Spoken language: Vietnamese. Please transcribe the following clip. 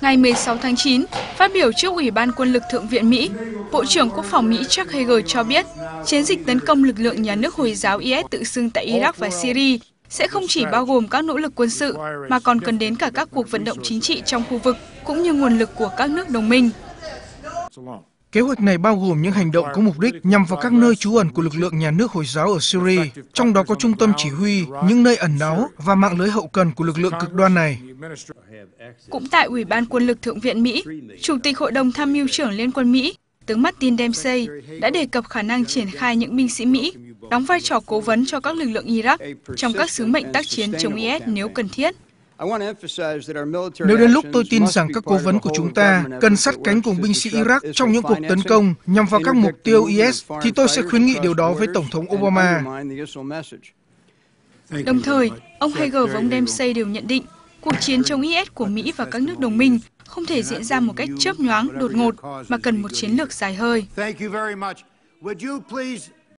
Ngày 16 tháng 9, phát biểu trước Ủy ban Quân lực Thượng viện Mỹ, Bộ trưởng Quốc phòng Mỹ Chuck Hagel cho biết chiến dịch tấn công lực lượng nhà nước Hồi giáo IS tự xưng tại Iraq và Syria sẽ không chỉ bao gồm các nỗ lực quân sự mà còn cần đến cả các cuộc vận động chính trị trong khu vực cũng như nguồn lực của các nước đồng minh. Kế hoạch này bao gồm những hành động có mục đích nhằm vào các nơi trú ẩn của lực lượng nhà nước Hồi giáo ở Syria, trong đó có trung tâm chỉ huy, những nơi ẩn náu và mạng lưới hậu cần của lực lượng cực đoan này. Cũng tại Ủy ban Quân lực Thượng viện Mỹ, Chủ tịch Hội đồng Tham mưu trưởng Liên quân Mỹ, tướng Martin Dempsey đã đề cập khả năng triển khai những binh sĩ Mỹ đóng vai trò cố vấn cho các lực lượng Iraq trong các sứ mệnh tác chiến chống IS nếu cần thiết. Nếu đến lúc tôi tin rằng các cố vấn của chúng ta cần sát cánh cùng binh sĩ Iraq trong những cuộc tấn công nhằm vào các mục tiêu IS, thì tôi sẽ khuyến nghị điều đó với Tổng thống Obama. Đồng thời, ông Hagel và ông Dempsey đều nhận định cuộc chiến chống IS của Mỹ và các nước đồng minh không thể diễn ra một cách chớp nhoáng, đột ngột, mà cần một chiến lược dài hơi.